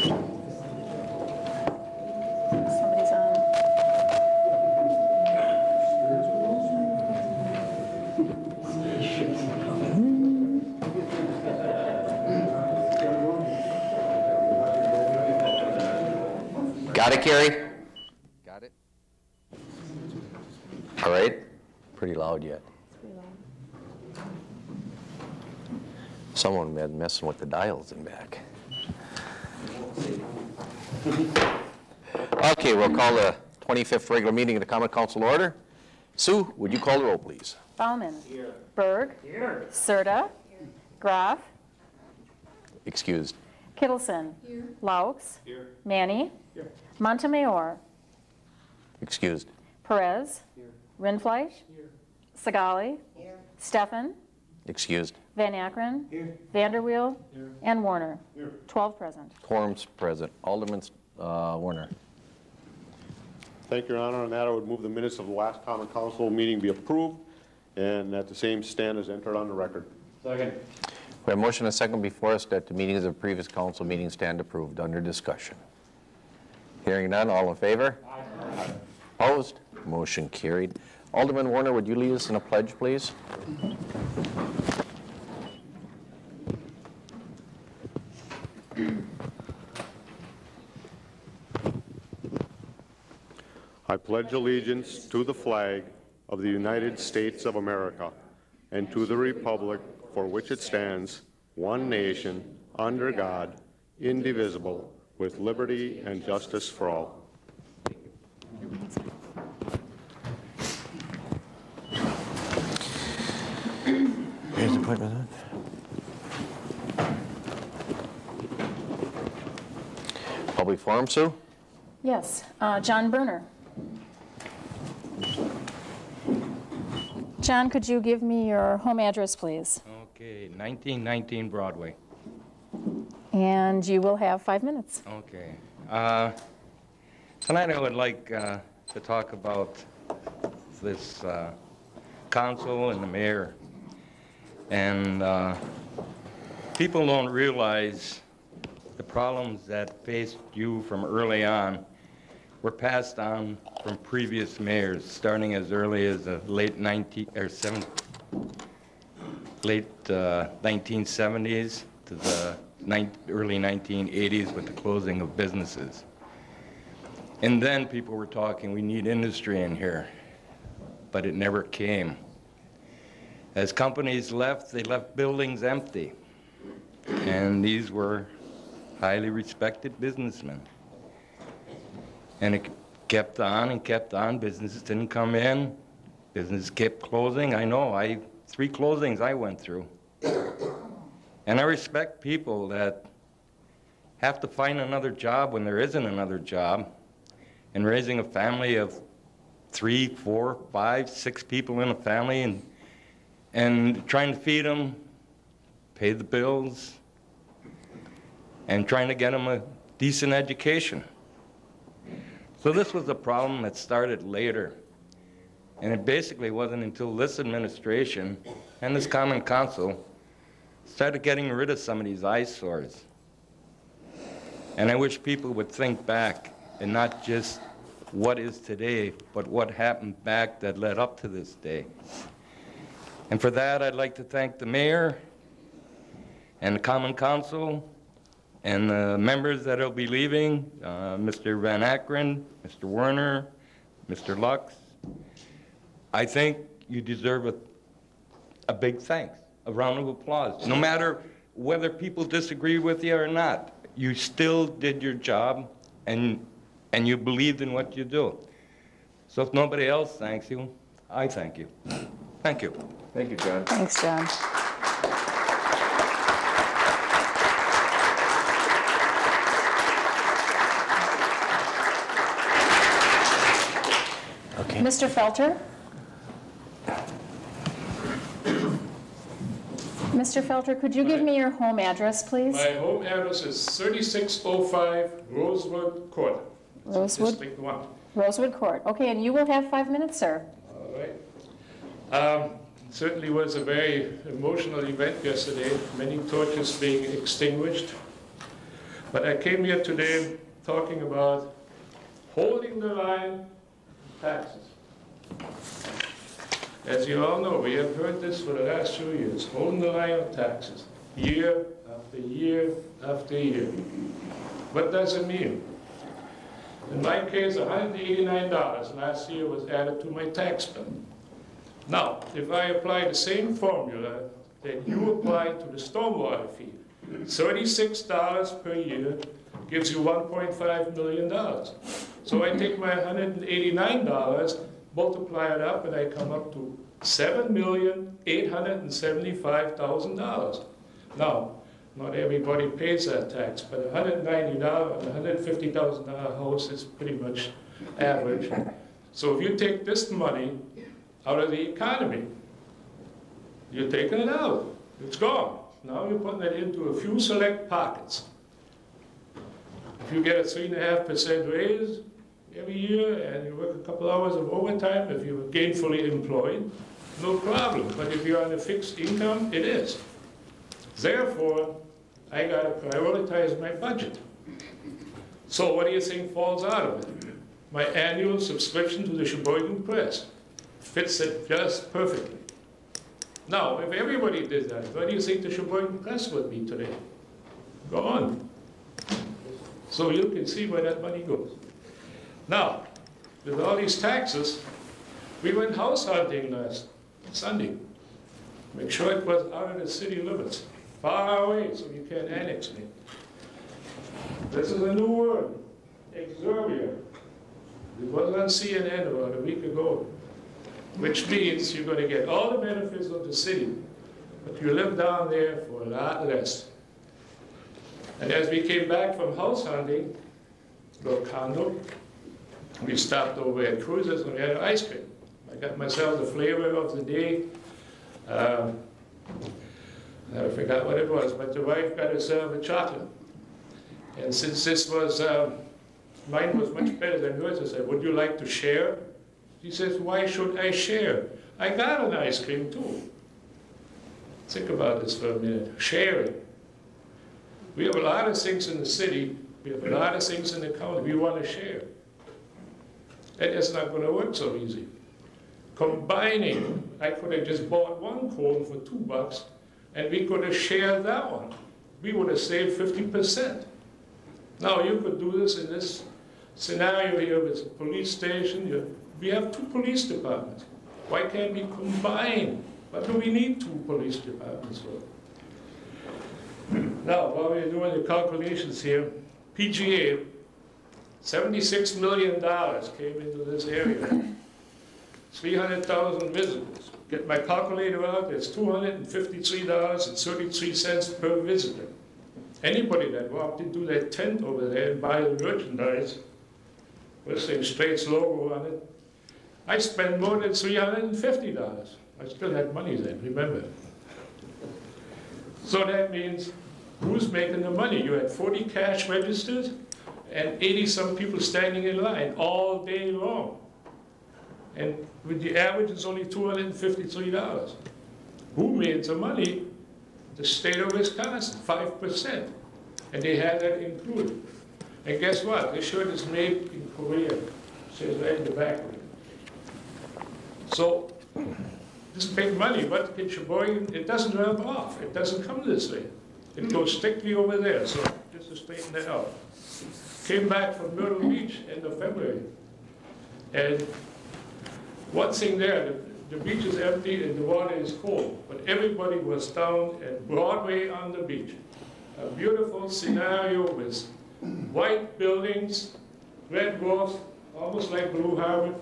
Somebody's on. Got it, Carrie? Got it? All right? Pretty loud yet. Pretty loud. Someone been messing with the dials in back. Okay, we'll call the 25th regular meeting of the Common Council order. Sue, would you call the roll, please? Bauman. Berg. Serta. Graf. Excused. Kittleson. Laux. Manny. Montemayor. Excused. Perez. Rindfleisch. Sagali. Stefan. Excused. Van Akkeren. Vanderweel. And Warner. 12 present. Quorum's present. Alderman uh, Warner. Thank you, Your Honor. On that, I would move the minutes of the last common council meeting be approved, and that the same stand is entered on the record. Second. We have motion and a second before us that the meetings of previous council meetings stand approved under discussion. Hearing none, all in favor? Aye. Opposed? Motion carried. Alderman Warner, would you lead us in a pledge, please? Pledge allegiance to the flag of the United States of America and to the republic for which it stands, one nation, under God, indivisible, with liberty and justice for all. Here's the appointment. Public forum, Sue? Yes, uh, John Berner. John, could you give me your home address, please? Okay, 1919 Broadway. And you will have five minutes. Okay. Uh, Tonight I would like uh, to talk about this uh, council and the mayor. And uh, people don't realize the problems that faced you from early on were passed on from previous mayors, starting as early as the late 19, or 7, late uh, 1970s to the early 1980s with the closing of businesses. And then people were talking, we need industry in here, but it never came. As companies left, they left buildings empty. And these were highly respected businessmen. And it kept on and kept on. Businesses didn't come in. Businesses kept closing. I know, I, three closings I went through. And I respect people that have to find another job when there isn't another job. And raising a family of three, four, five, six people in a family and, and trying to feed them, pay the bills, and trying to get them a decent education. So this was a problem that started later. And it basically wasn't until this administration and this common council started getting rid of some of these eyesores. And I wish people would think back and not just what is today, but what happened back that led up to this day. And for that, I'd like to thank the mayor and the common council and the members that will be leaving, uh, Mr. Van Akkeren, Mr. Werner, Mr. Laux. I think you deserve a, a big thanks, a round of applause. No matter whether people disagree with you or not, you still did your job and, and you believed in what you do. So if nobody else thanks you, I thank you. Thank you. Thank you, John. Thanks, John. Okay. Mr. Felter? Mr. Felter, could you give me your home address, please? My home address is 3605 Rosewood Court. Rosewood? District 1. Rosewood Court. Okay, and you will have five minutes, sir. All right. Um, Certainly was a very emotional event yesterday, many torches being extinguished. But I came here today talking about holding the line on taxes. As you all know, we have heard this for the last few years, holding the line on taxes, year after year after year. What does it mean? In my case, $189 last year was added to my tax bill. Now, if I apply the same formula that you apply to the stormwater fee, $36 per year gives you $1.5 million. So I take my $189, multiply it up, and I come up to $7,875,000. Now, not everybody pays that tax, but $190 and $150,000 house is pretty much average. So if you take this money out of the economy, you're taking it out. It's gone. Now you're putting it into a few select pockets. If you get a three and a half percent raise every year and you work a couple hours of overtime, if you're gainfully employed, no problem. But if you're on a fixed income, it is. Therefore, I gotta prioritize my budget. So what do you think falls out of it? My annual subscription to the Sheboygan Press fits it just perfectly. Now, if everybody did that, where do you think the Sheboygan Press would be today? Gone. So you can see where that money goes. Now, with all these taxes, we went house hunting last Sunday. Make sure it was out of the city limits, far away, so you can't annex me. This is a new word, exurbitant. It was on CNN about a week ago, which means you're gonna get all the benefits of the city, but you live down there for a lot less. And as we came back from house hunting, little we stopped over at Cruises and we had an ice cream. I got myself the flavor of the day. Um, I forgot what it was, but the wife got herself a chocolate. And since this was, um, mine was much better than yours, I said, would you like to share? She says, why should I share? I got an ice cream too. Think about this for a minute, sharing. We have a lot of things in the city, we have a lot of things in the county we want to share. That is not going to work so easy. Combining, I could have just bought one cone for two bucks, and we could have shared that one. We would have saved 50%. Now, you could do this in this scenario here with a police station. You, we have two police departments. Why can't we combine? What do we need two police departments for? Now, while we're doing the calculations here, PGA, $76 million came into this area. 300,000 visitors. Get my calculator out, it's $253.33 per visitor. Anybody that walked into that tent over there and buy the merchandise, with the Straits logo on it, I spent more than $350. I still had money then, remember. So that means, who's making the money? You had 40 cash registers and 80-some people standing in line all day long. And with the average, it's only $253. Who made the money? The state of Wisconsin, 5%. And they had that included. And guess what? This shirt is made in Korea. It says right in the back. So, this is big money, but in Sheboygan, it doesn't rub off. It doesn't come this way. It goes strictly over there, so just to straighten that out. Came back from Myrtle Beach end of February. And one thing there, the, the beach is empty and the water is cold, but everybody was down at Broadway on the beach. A beautiful scenario with white buildings, red roofs, almost like Blue Harbor,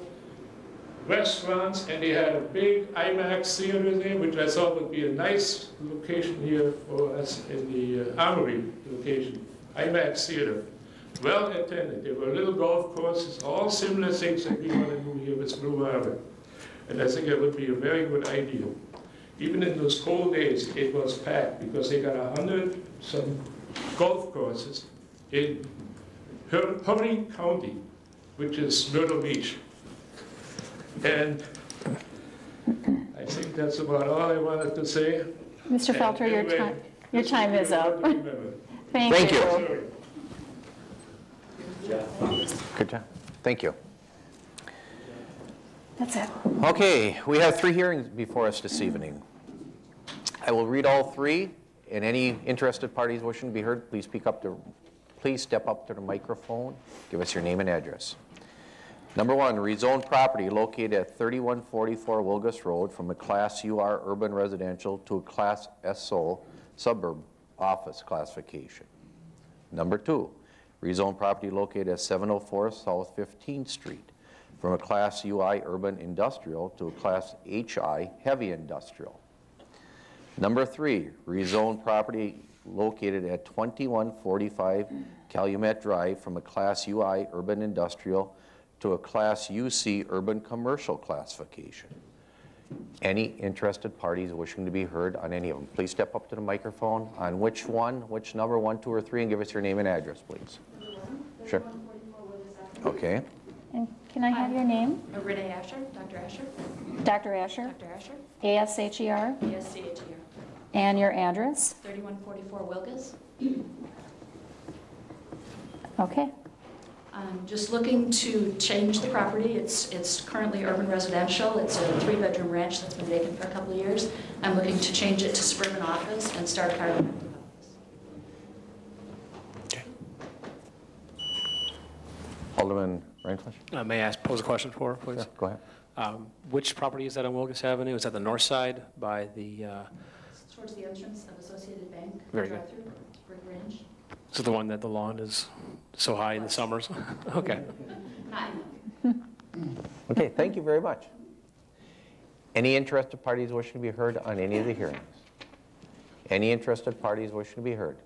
restaurants, and they had a big IMAX theater there, which I thought would be a nice location here for us in the uh, Armory location, IMAX theater. Well attended. There were little golf courses, all similar things that we want to do here with Blue Harbor. And I think it would be a very good idea. Even in those cold days, it was packed because they got a hundred some golf courses in Hur- Hurry County, which is Myrtle Beach. And I think that's about all I wanted to say. Mr. Felter, your time, your time is up. Remember. Thank Thank you. you. Good job. Thank you. That's it. Okay, we have three hearings before us this evening. I will read all three, and any interested parties wishing to be heard, please speak up to, please step up to the microphone, give us your name and address. Number one, rezone property located at 3144 Wilgus Road from a Class UR urban residential to a Class SO suburb office classification. Number two, rezone property located at 704 South 15th Street from a Class UI urban industrial to a Class HI heavy industrial. Number three, rezone property located at 2145 Calumet Drive from a Class UI urban industrial to a Class UC urban commercial classification. Any interested parties wishing to be heard on any of them, please step up to the microphone on which one, which number, one, two, or three, and give us your name and address, please. Sure. Okay. And can I have your name? Renee Asher, Dr. Asher, Dr. Asher, Dr. Asher, A-S-H-E-R, E-S-C-H-E-R, and your address? 3144 Wilgus. Okay. I'm just looking to change the property. It's, it's currently urban residential. It's a three-bedroom ranch that's been vacant for a couple of years. I'm looking to change it to suburban office and start a chiropractic office. Alderman Rindfleisch? Uh, May I ask, pose a question for her, please? Yeah, Go ahead. Um, Which property is that on Wilgus Avenue? Is that the north side by the, uh, It's towards the entrance of Associated Bank. Very good. drive-through, Brick Range. is it the one that the lawn is so high in the summers? Okay. Not Okay, thank you very much. Any interested parties wishing to be heard on any of the hearings? Any interested parties wishing to be heard?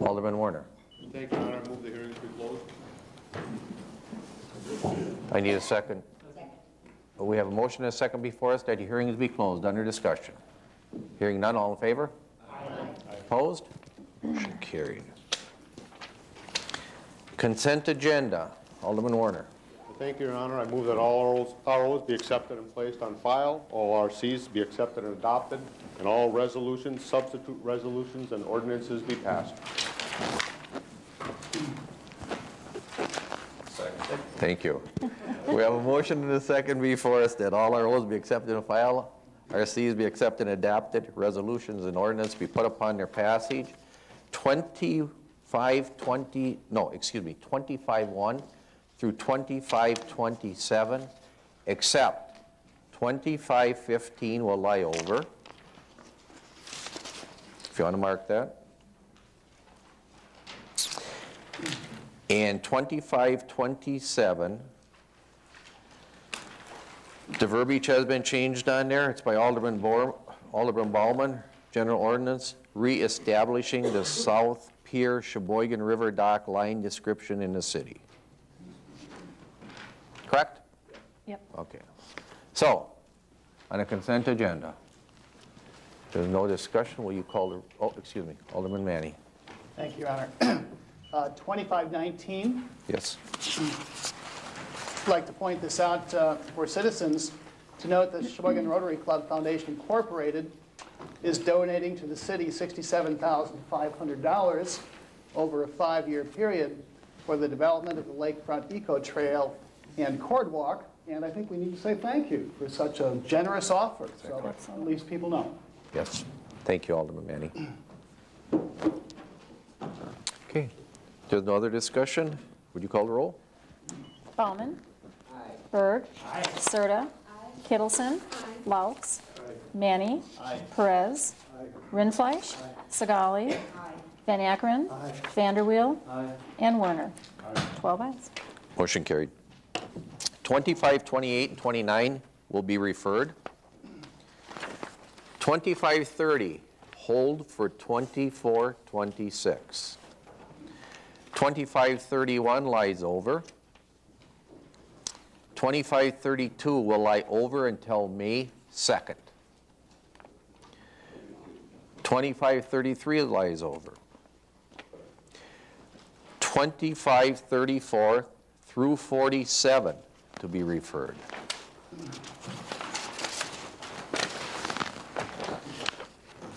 Alderman Warner. Thank you, Your Honor. I move the hearings to be closed. I need a second. We have a motion and a second before us that the hearings be closed under discussion. Hearing none, all in favor? Aye. Opposed? Motion carried. Consent agenda. Alderman Warner. Thank you, Your Honor. I move that all ROs ROs be accepted and placed on file, all RCs be accepted and adopted, and all resolutions, substitute resolutions, and ordinances be passed. Second. Thank you. We have a motion and a second before us that all rules be accepted and file, RCs be accepted and adopted, resolutions and ordinances be put upon their passage. 2520, no, excuse me, 25-1 through 2527, except 2515 will lie over. If you want to mark that. And 2527, the verbiage has been changed on there. It's by Alderman Bor, Alderman Bauman, General Ordinance, reestablishing the South Pier Sheboygan River Dock line description in the city. Correct? Yep. Okay. So, on a consent agenda, there's no discussion, will you call the, oh, excuse me, Alderman Manny. Thank you, Your Honor. Uh, 2519, Yes. I'd like to point this out uh, for citizens to note that Sheboygan Rotary Club Foundation Incorporated is donating to the city $67,500 over a five-year period for the development of the Lakefront Eco Trail and Cord Walk, and I think we need to say thank you for such a generous offer, so at least people know. Yes. Thank you, Alderman Manny. Okay. There's no other discussion? Would you call the roll? Bauman. Berg. Serta. Kittleson. Laux. Manny. Perez. Rindfleisch. Sagali. Van Akkeren. Vanderweel. And Werner. 12 ayes. Motion carried. 25, 28, and 29 will be referred. 25, 30, hold for 24, 26. 25, 31 lies over. 25, 32 will lie over until May 2nd. 25, 33 lies over. 2534 through 47 to be referred.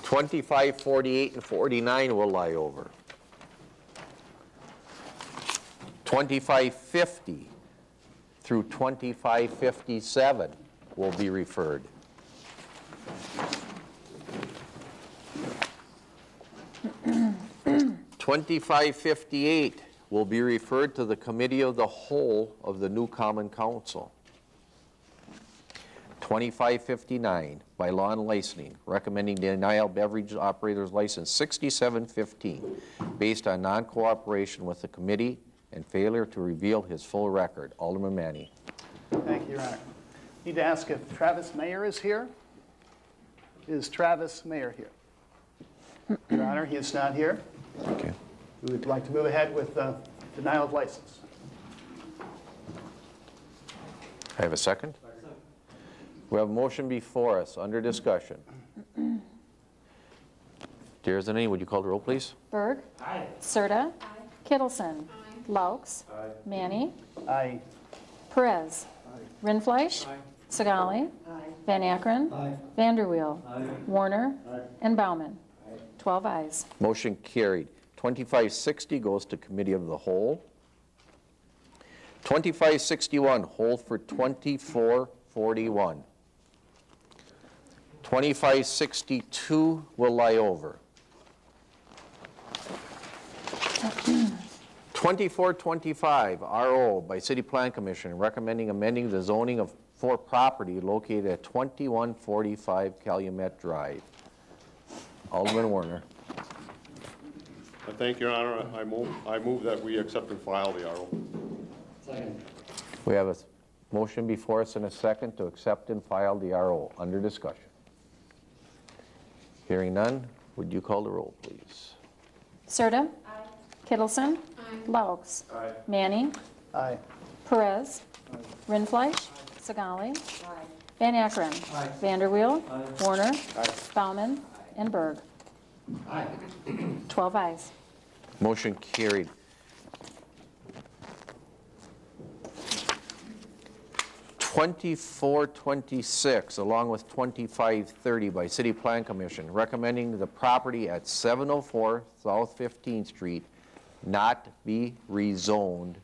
Twenty-five, forty-eight, and forty-nine will lie over. 2550 through 2557 will be referred. Twenty-five fifty-eight will be referred to the Committee of the Whole of the new Common Council. 2559 by Law and Licensing, recommending denial beverage operator's license 6715 based on non-cooperation with the committee and failure to reveal his full record. Alderman Manny. Thank you, Your Honor. Need to ask if Travis Mayer is here? Is Travis Mayer here? Your Honor, he is not here. Okay. We would like to move ahead with uh, denial of license. I have a second? We have a motion before us, under discussion. Dears any, would you call the roll, please? Berg. Aye. Serta. Kittleson. Laux. Manny. Aye. Perez. Rindfleisch. Segali. Van Akkeren. Vanderweel. Warner. And Bauman. 12 ayes. Motion carried. 2560 goes to Committee of the Whole. 2561, hold for 2441. 2562 will lie over. 2425, RO by City Plan Commission, recommending amending the zoning of, for property located at 2145 Calumet Drive. Alderman Warner. I thank Your Honor. I move, I move that we accept and file the RO. Second. We have a motion before us and a second to accept and file the RO. Under discussion. Hearing none, would you call the roll, please? Serta. Kittleson. Laux. Manning, Aye. Perez. Rindfleisch. Segali. Van Akkeren. Vanderweel. Warner. Bauman. And Berg. 12 ayes. Motion carried. Twenty-four twenty-six, along with twenty-five thirty by City Plan Commission, recommending the property at seven oh four South Fifteenth Street not be rezoned,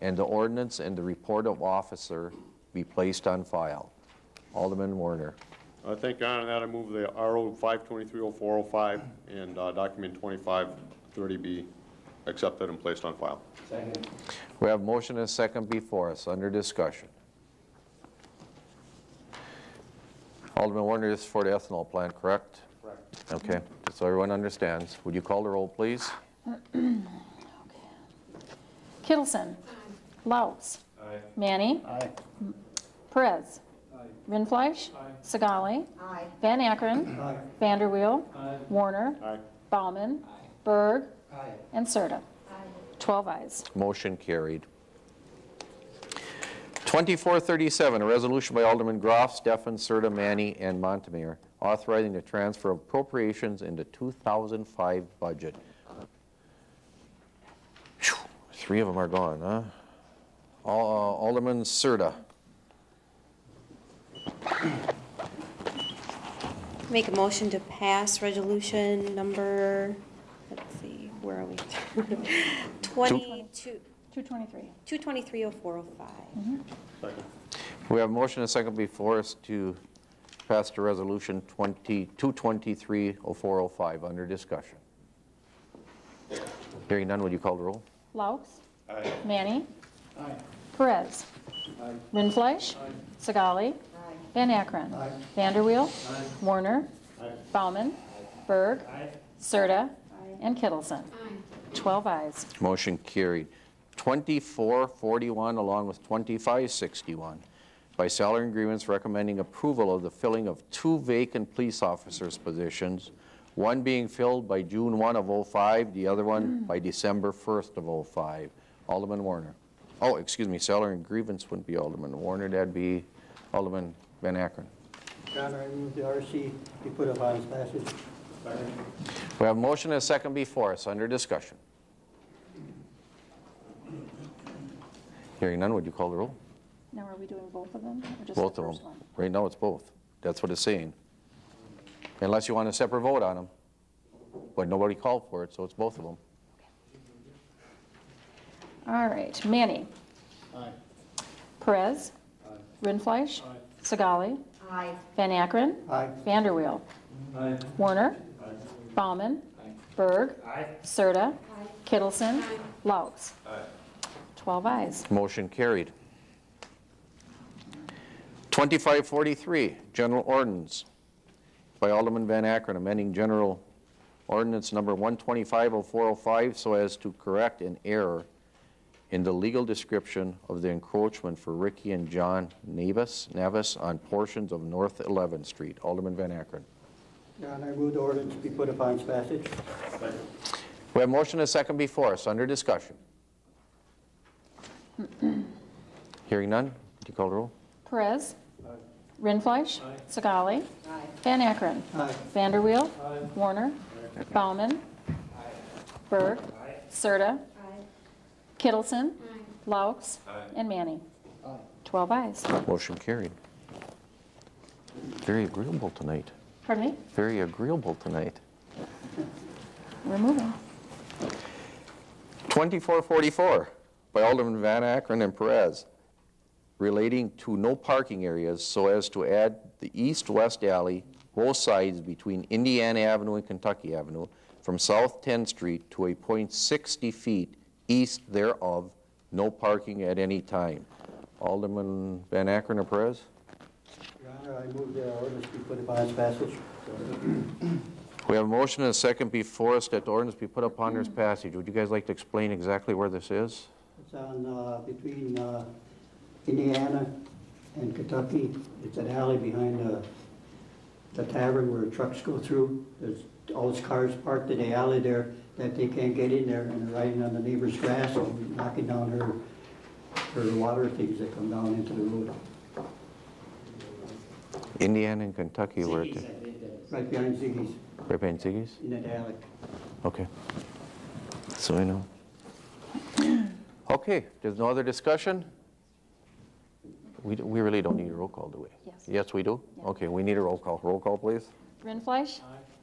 and the ordinance and the report of officer be placed on file. Alderman Warner. I thank Your Honor that I move the RO 5230405 and uh, document 2530 be accepted and placed on file. Second. We have motion and a second before us, under discussion. Alderman Warner, this is for the ethanol plant, correct? Correct. Okay, just so everyone understands. Would you call the roll, please? Kittleson. Laux. Manny. Aye. Perez. Rindfleisch. Segali. Van Akkeren. Vanderweel. Warner. Aye. Bauman. Berg. And Serta. 12 ayes. Motion carried. 2437, a resolution by Alderman Graf, Stefan, Serta, Manny, and Montemayor, authorizing the transfer of appropriations into 2005 budget. Phew, Three of them are gone, huh? Uh, Alderman Serta. Make a motion to pass resolution number, let's see, where are we? 22, 223. 2230405. Second. Mm-hmm. We have a motion and a second before us to pass the resolution 20 223-0405 under discussion. Hearing none, would you call the roll? Laux. Manny. Aye. Perez. Aye. Rindfleisch. Segali. Van Akkeren. Vanderweel. Warner. Bauman. Berg. Serta. And Kittleson. 12 ayes. Motion carried. 2441 along with 2561 by salary agreements recommending approval of the filling of two vacant police officers' positions, one being filled by June 1 of '05, the other one hmm. by December 1st of '05. Alderman Warner. Oh, excuse me, salary and grievance wouldn't be Alderman Warner, that'd be Alderman Van Akkeren. Your I move the RC be put up on its passage. We have a motion and a second before us, under discussion. Hearing none, would you call the roll? Now, are we doing both of them or just the Both of first them. one? Right now, it's both. That's what it's saying. Unless you want a separate vote on them. But nobody called for it, so it's both of them. All right, Manny. Aye. Perez. Rindfleisch. Segali. Van Akkeren. Aye. Vanderweel. Warner. Bauman. Berg. Serta. Kittleson. Laux. 12 ayes. Motion carried. 2543, General Ordinance by Alderman Van Akkeren, amending General Ordinance Number 1250405 so as to correct an error in the legal description of the encroachment for Ricky and John Navis, Navis on portions of North 11th Street. Alderman Van Akkeren. Your I move the ordinance be put upon its passage. We have motion and a second before us, under discussion. Hearing none, would you call the roll? Perez. Rindfleisch. Segali. Van Akkeren. Aye. Vanderweel. Warner. Bauman. Berg. Serta. Kittleson. Laux. And Manny. 12 ayes. Motion carried. Very agreeable tonight. Pardon me? Very agreeable tonight. We're moving. 2444 by Alderman Van Akkeren and Perez, relating to no parking areas so as to add the east-west alley, both sides between Indiana Avenue and Kentucky Avenue, from South 10th Street to a point 60 feet east thereof, no parking at any time. Alderman Van or Perez? Your Honor, I move the ordinance be put upon its passage. We have a motion and a second before us that the ordinance be put upon this passage. Would you guys like to explain exactly where this is? It's on, uh, between uh, Indiana and Kentucky. It's an alley behind the the tavern where trucks go through. There's all these cars parked in the alley there that they can't get in there and they're riding on the neighbor's grass and knocking down her, her water things that come down into the road. Indiana and Kentucky, where it, Right behind Ziggy's right behind Ziggy's? in that alley. Okay. So I know. Okay, there's no other discussion? We, d- we really don't need a roll call, do we? Yes. Yes, we do? Okay, we need a roll call. Roll call, please.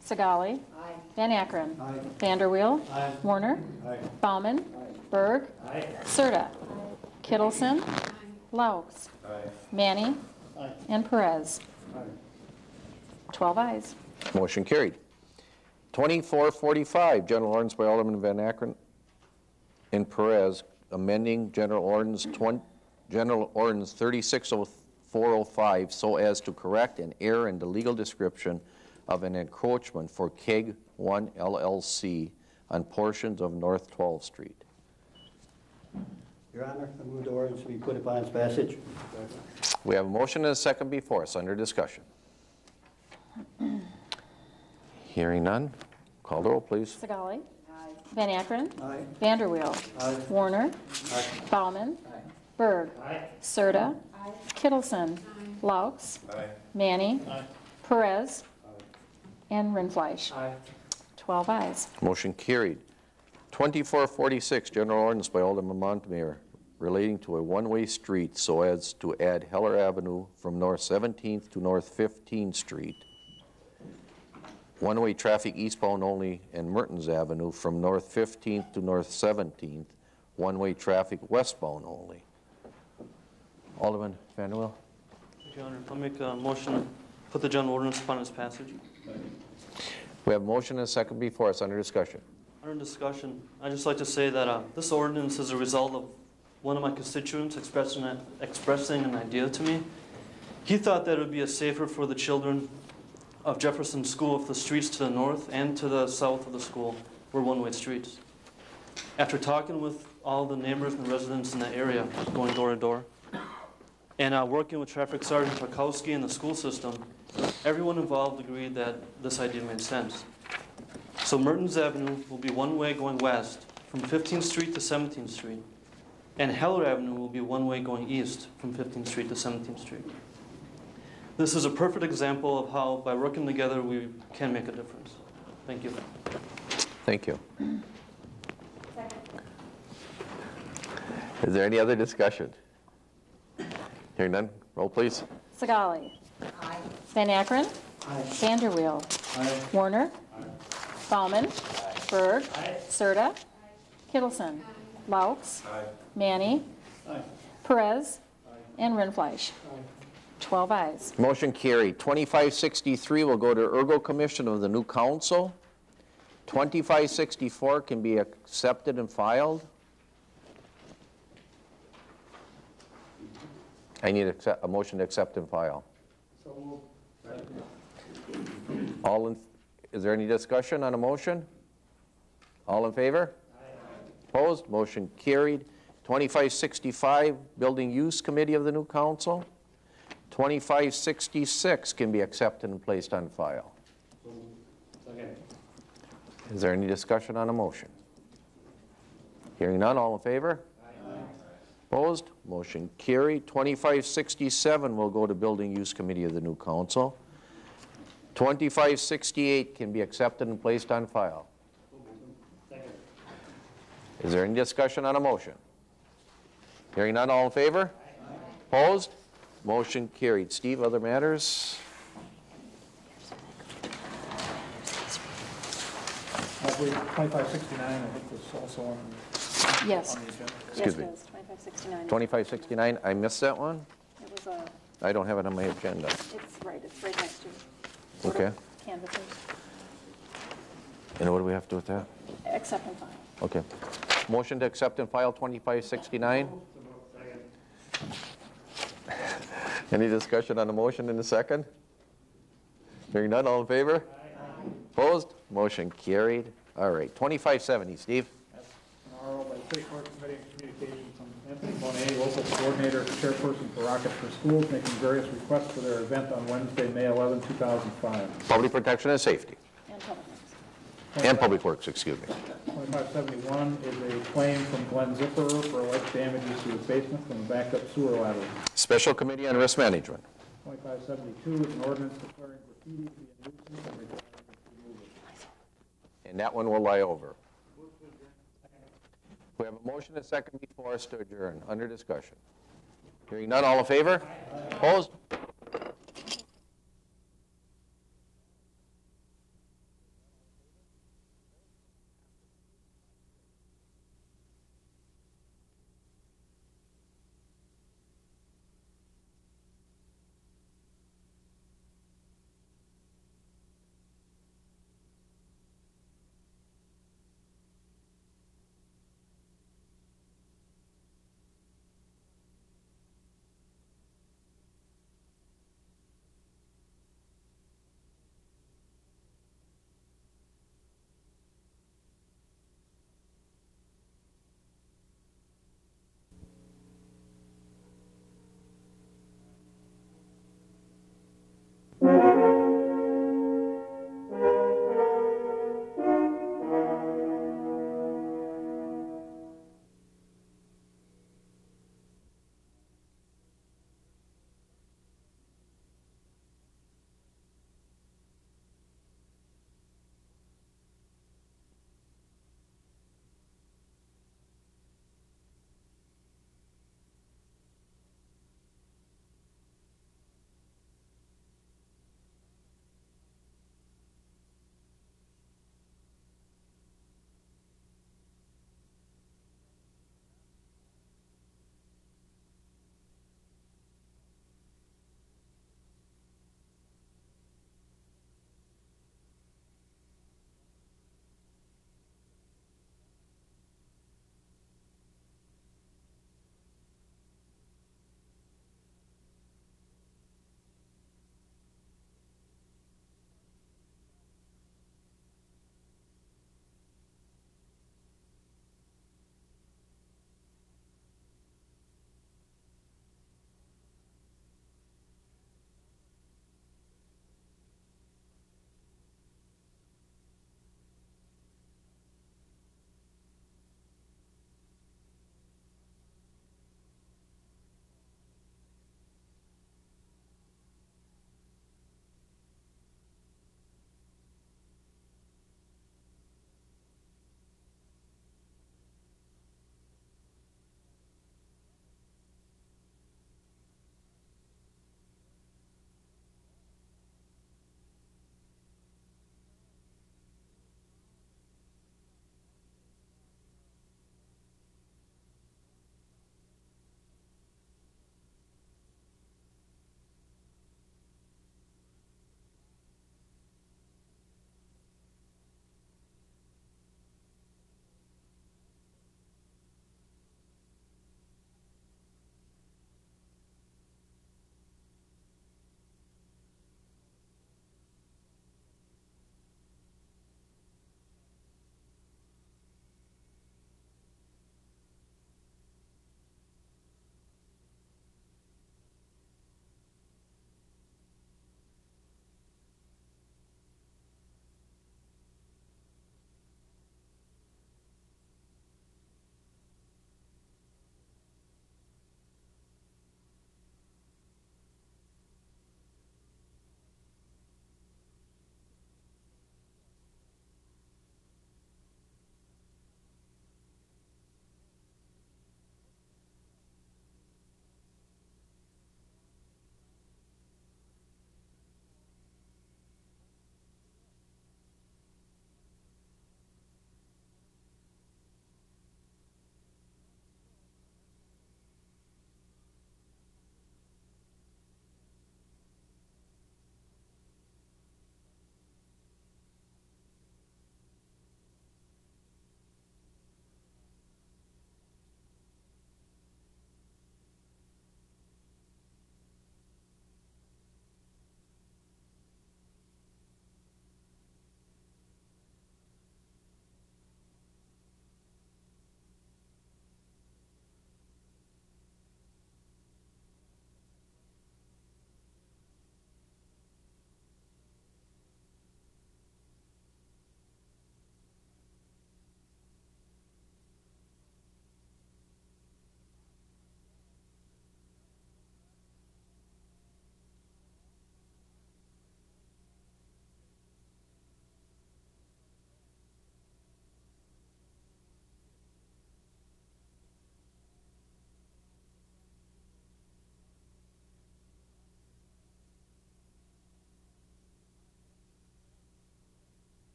Rindfleisch. Segali. Van Akkeren. Aye. Vanderweel. Warner. Bauman. Berg. Serta. Kittleson. Laux. Manny. And Perez. 12 ayes. Motion carried. 2445, General Ordinance by Alderman Van Akkeren and Perez, amending General Ordinance 20, General Ordinance 360405 so as to correct an error in the legal description of an encroachment for KEG 1 LLC on portions of North 12th Street. Your Honor, I move the ordinance be put upon its passage. We have a motion and a second before us, under discussion. Hearing none, call the roll, please. Segali. Van Akkeren. Aye. Vanderweel. Warner. Bauman. Berg. Serta. Kittleson. Laux. Manny. Perez. And Rindfleisch. 12 ayes. Motion carried. 2446, General Ordinance by Alderman Montemayor, relating to a one-way street so as to add Heller Avenue from North 17th to North 15th Street. One-way traffic eastbound only and Mertens Avenue from North 15th to North 17th. One-way traffic westbound only. Alderman Vanderweel? Your Honor, I'll make a motion to put the general ordinance upon its passage. We have motion and a second before us, under discussion. Under discussion, I'd just like to say that uh, this ordinance is a result of one of my constituents expressing, a- expressing an idea to me. He thought that it would be a safer for the children of Jefferson School if the streets to the north and to the south of the school were one-way streets. After talking with all the neighbors and residents in the area, going door to door, and uh, working with Traffic Sergeant Tarkowski and the school system, everyone involved agreed that this idea made sense. So Mertens Avenue will be one way going west from 15th Street to 17th Street. And Heller Avenue will be one way going east from 15th Street to 17th Street. This is a perfect example of how, by working together, we can make a difference. Thank you. Thank you. Is there any other discussion? Hearing none, roll please. Segali. Van Akkeren. Vanderweel. Warner. Bauman. Berg. Serta. Kittleson. Laux. Manny. Perez. And Rindfleisch. 12 ayes. Motion carried. 2563 will go to Ergo Commission of the new council. 2564 can be accepted and filed. I need accept- a motion to accept and file. All in, is there any discussion on a motion? All in favor? Opposed? Motion carried. 2565, Building Use Committee of the new council. 2566 can be accepted and placed on file. Is there any discussion on a motion? Hearing none, all in favor? Opposed? Motion carried. 2567 will go to Building Use Committee of the new council. 2568 can be accepted and placed on file. Is there any discussion on a motion? Hearing none, all in favor? Aye. Opposed? Motion carried. Steve, other matters? I 2569, I think was also on, Yes. on the agenda. Excuse me. Yes, it is, 2569. 2569, I missed that one? It was a, I don't have it on my agenda. it's right, it's right next to. Okay. Canvases, And what do we have to do with that? accept and file. Okay. Motion to accept and file 2569? Any discussion on the motion in the second? Hearing none, all in favor? Opposed? Motion carried. All right, 2570, Steve? An RO by the City Clerk Committee on Communications from Anthony Bonet, local coordinator, chairperson for Rocket for Schools, making various requests for their event on Wednesday, May 11, 2005. Public protection and safety, And public works. and public works, excuse me. 2571 is a claim from Glenn Zipper for alleged damages to his basement from a backed up sewer lateral. Special Committee on Risk Management. 2572 is an ordinance declaring graffiti to be a nuisance and requiring its removal. And that one will lie over. We have a motion and a second before us to adjourn, under discussion. Hearing none, all in favor? Opposed?